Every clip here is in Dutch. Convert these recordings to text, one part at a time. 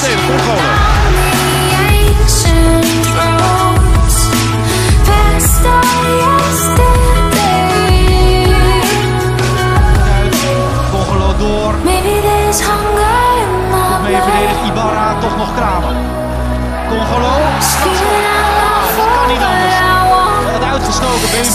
Congolo. Congolo door. Goed mee verdedigd. Ibarra toch nog kramen. Congolo. Dat kan niet anders. Het uitgestoken been van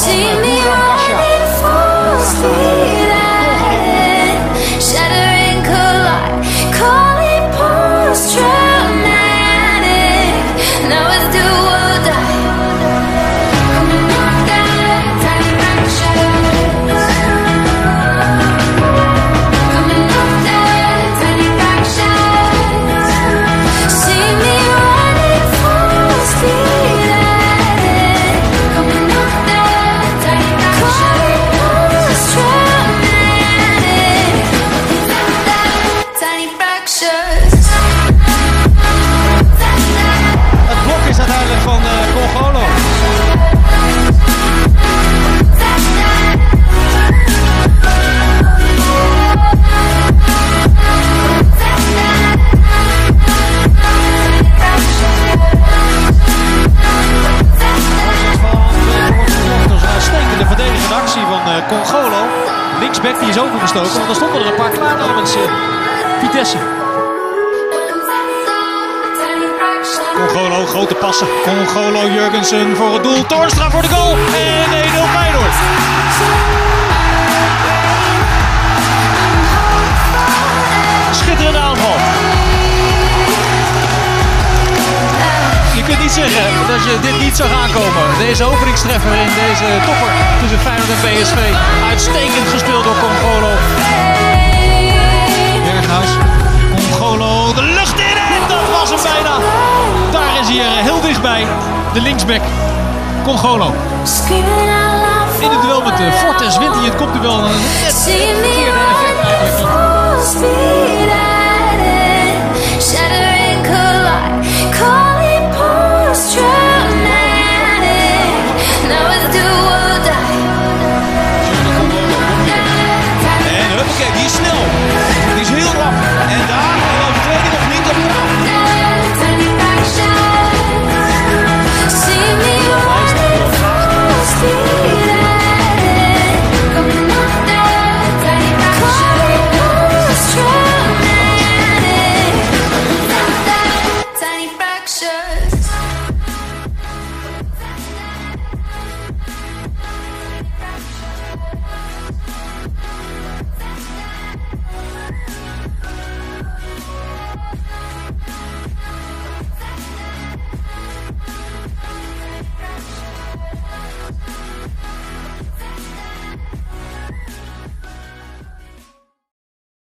Linksback die is overgestoken, want er stonden er een paar klaar namens eh, Vitesse. Congolo, grote passen. Congolo, Jurgensen voor het doel. Toornstra voor de goal. En 1-0 Feyenoord. Zeggen dat je dit niet zou gaan komen. Deze openingstreffer in deze topper tussen Feyenoord en PSV. Uitstekend gespeeld door Congolo. Berghuis. Congolo de lucht in en dat was hem bijna. Daar is hij er heel dichtbij. De linksback. Congolo. In het duel met de Fortes wint hij het kopduel. Net verkeerde effect eigenlijk.